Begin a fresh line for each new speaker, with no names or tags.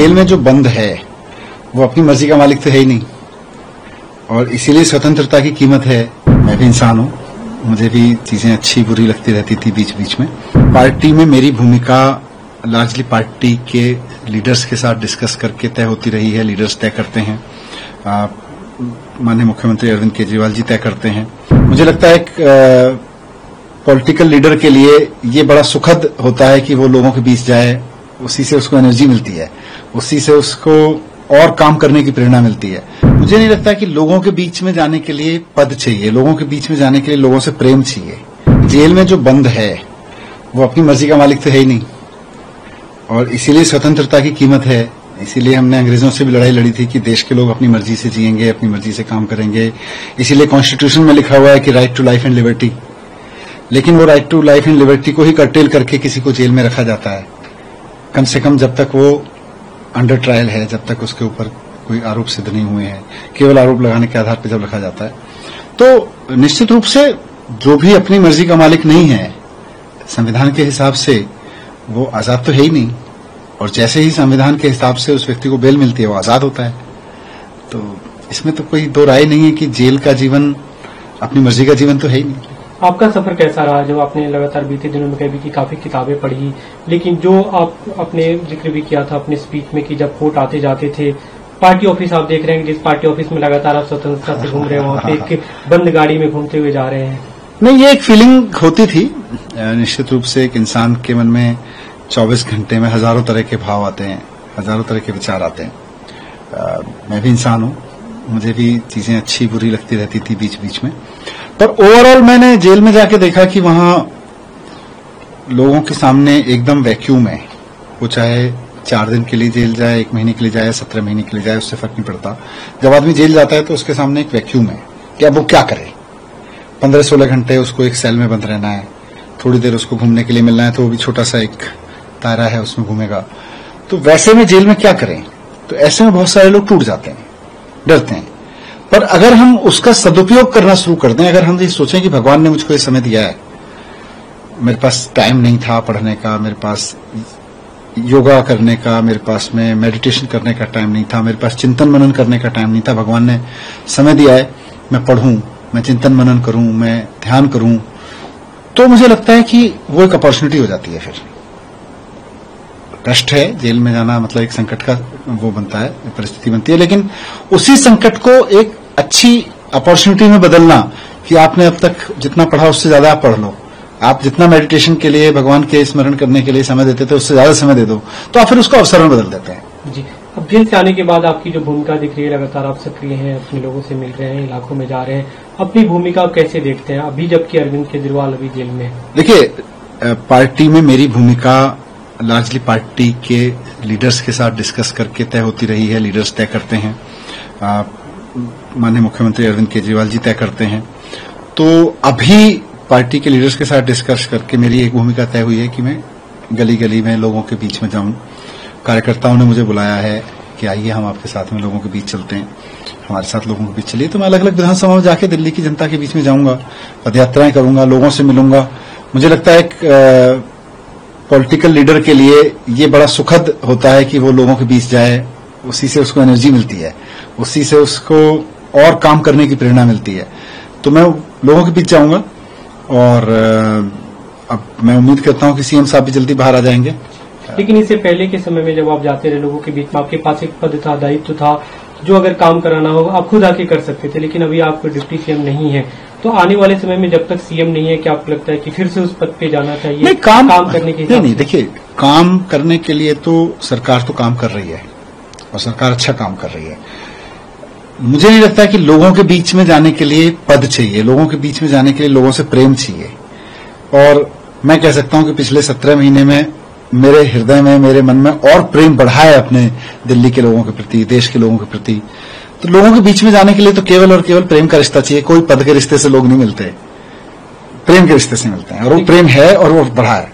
Jail में जो बंद है, वो अपनी मर्ज़ी का मालिक तो है ही नहीं। और इसीलिए स्वतंत्रता की कीमत है। मैं भी इंसान हूँ। मुझे भी चीज़ें अच्छी, बुरी लगती रहती थी बीच बीच में। पार्टी में मेरी भूमिका लार्जली पार्टी के लीडर्स के साथ डिस्कस करके तय होती रही है। लीडर्स तय करते हैं। माननीय मुख्यमंत्री अरविंद केजरीवाल जी तय करते हैं। मुझे लगता है पॉलिटिकल लीडर के लिए ये बड़ा सुखद होता है कि वो लोगों के बीच जाए उसी से उसको एनर्जी मिलती है। उसी से उसको और काम करने की प्रेरणा मिलती है। मुझे नहीं लगता कि लोगों के बीच में जाने के लिए पद चाहिए। लोगों के बीच में जाने के लिए लोगों से प्रेम चाहिए। जेल में जो बंद है, वो अपनी मर्ज़ी का मालिक तो है ही नहीं। और इसीलिए स्वतंत्रता की कीमत है। इसीलिए हमने अंग्रेज़ों से भी लड़ाई लड़ी थी कि देश के लोग अपनी मर्ज़ी से जिएँगे, अपनी मर्ज़ी से काम करेंगे। इसीलिए कॉन्स्टिट्यूशन में लिखा हुआ है कि right to life and liberty लेकिन वो right to life and liberty को ही कर्टेल करके किसी को जेल में रखा जाता है। कम से कम जब तक वो अंडर ट्रायल है, जब तक उसके ऊपर कोई आरोप सिद्ध नहीं हुए हैं, केवल आरोप लगाने के आधार पर जब रखा जाता है तो निश्चित रूप से जो भी अपनी मर्ज़ी का मालिक नहीं है, संविधान के हिसाब से वो आज़ाद तो है ही नहीं, और जैसे ही संविधान के हिसाब से उस व्यक्ति को बेल मिलती है, वो आज़ाद होता है। तो इसमें तो कोई दो राय नहीं है कि जेल का जीवन, अपनी मर्ज़ी का जीवन तो है ही नहीं।
आपका सफ़र कैसा रहा जब आपने लगातार बीते दिनों में कभी की काफ़ी किताबें पढ़ी, लेकिन जो आप अपने ज़िक्र भी किया था अपने स्पीच में कि जब कोर्ट आते जाते थे पार्टी ऑफ़िस आप देख रहे हैं जिस पार्टी ऑफ़िस में लगातार आप स्वतंत्रता से घूम रहे हैं वहाँ पे एक बंद गाड़ी में घूमते हुए जा रहे हैं।
नहीं, ये एक फीलिंग होती थी। निश्चित रूप से एक इंसान के मन में 24 घंटे में हज़ारों तरह के भाव आते हैं, हज़ारों तरह के विचार आते हैं। मैं भी इंसान हूँ, मुझे भी चीज़ें अच्छी बुरी लगती रहती थी बीच बीच में। पर ओवरऑल मैंने जेल में जाके देखा कि वहाँ लोगों के सामने एकदम वैक्यूम है। वो चाहे चार दिन के लिए जेल जाए, एक महीने के लिए जाए, सत्रह महीने के लिए जाए, उससे फ़र्क नहीं पड़ता। जब आदमी जेल जाता है तो उसके सामने एक वैक्यूम है कि अब वो क्या करे। पंद्रह सोलह घंटे उसको एक सेल में बंद रहना है। थोड़ी देर उसको घूमने के लिए मिलना है तो वो भी छोटा सा एक तारा है, उसमें घूमेगा। तो वैसे में जेल में क्या करें? तो ऐसे में बहुत सारे लोग टूट जाते हैं, डरते हैं। पर अगर हम उसका सदुपयोग करना शुरू कर दें, अगर हम ये सोचें कि भगवान ने मुझको ये समय दिया है, मेरे पास टाइम नहीं था पढ़ने का, मेरे पास योगा करने का, मेरे पास में मेडिटेशन करने का टाइम नहीं था, मेरे पास चिंतन मनन करने का टाइम नहीं था, भगवान ने समय दिया है, मैं पढ़ूं, मैं चिंतन मनन करूँ, मैं ध्यान करूँ तो मुझे लगता है कि वो एक अपॉर्चुनिटी हो जाती है फिर। कष्ट है, जेल में जाना मतलब एक संकट का वो बनता है, परिस्थिति बनती है, लेकिन उसी संकट को एक अच्छी अपॉर्चुनिटी में बदलना कि आपने अब तक जितना पढ़ा उससे ज़्यादा आप पढ़ लो। आप जितना मेडिटेशन के लिए भगवान के स्मरण करने के लिए समय देते थे उससे ज़्यादा समय दे दो। तो आप फिर उसको अवसर में बदल देते हैं।
जी। अब जेल से आने के बाद आपकी जो भूमिका दिख रही है लगातार आप सक्रिय हैं अपने लोगों से मिल रहे हैं इलाकों में जा रहे हैं अपनी भूमिका आप कैसे देखते हैं? अभी जबकि अरविंद केजरीवाल अभी जेल में
देखिए पार्टी में मेरी भूमिका लार्जली पार्टी के लीडर्स के साथ डिस्कस करके तय होती रही है लीडर्स तय करते हैं। माननीय मुख्यमंत्री अरविंद केजरीवाल जी तय करते हैं। तो अभी पार्टी के लीडर्स के साथ डिस्कस करके मेरी एक भूमिका तय हुई है कि मैं गली गली में लोगों के बीच में जाऊँ। कार्यकर्ताओं ने मुझे बुलाया है कि आइए हम आपके साथ में लोगों के बीच चलते हैं। हमारे साथ लोगों के बीच चलिए। तो मैं अलग अलग विधानसभा में जाके दिल्ली की जनता के बीच में जाऊँगा, पदयात्राएँ करूँगा, लोगों से मिलूँगा। मुझे लगता है एक पॉलिटिकल लीडर के लिए ये बड़ा सुखद होता है कि वो लोगों के बीच जाए, उसी से उसको एनर्जी मिलती है। उसी से उसको और काम करने की प्रेरणा मिलती है। तो मैं लोगों के बीच जाऊँगा और अब मैं उम्मीद करता हूँ कि सीएम साहब भी जल्दी बाहर आ जाएँगे।
लेकिन इससे पहले के समय में जब आप जाते रहे लोगों के बीच में आपके पास एक पद था दायित्व था जो अगर काम कराना हो आप खुद आके कर सकते थे लेकिन अभी आपको डिप्टी सीएम नहीं है। तो आने वाले समय में जब तक सीएम नहीं है क्या आपको लगता है कि फिर से उस पद पे जाना चाहिए?
नहीं काम,
काम करने के
नहीं नहीं देखिए काम करने के लिए तो सरकार तो काम कर रही है और सरकार अच्छा काम कर रही है। मुझे नहीं लगता कि लोगों के बीच में जाने के लिए पद चाहिए। लोगों के बीच में जाने के लिए लोगों से प्रेम चाहिए। और मैं कह सकता हूँ कि पिछले सत्रह महीने में मेरे हृदय में मेरे मन में और प्रेम बढ़ा है अपने दिल्ली के लोगों के प्रति देश के लोगों के प्रति। तो लोगों के बीच में जाने के लिए तो केवल और केवल प्रेम का रिश्ता चाहिए। कोई पद के रिश्ते से लोग नहीं मिलते। प्रेम के रिश्ते से मिलते हैं। और वो प्रेम है और वो बढ़ा है।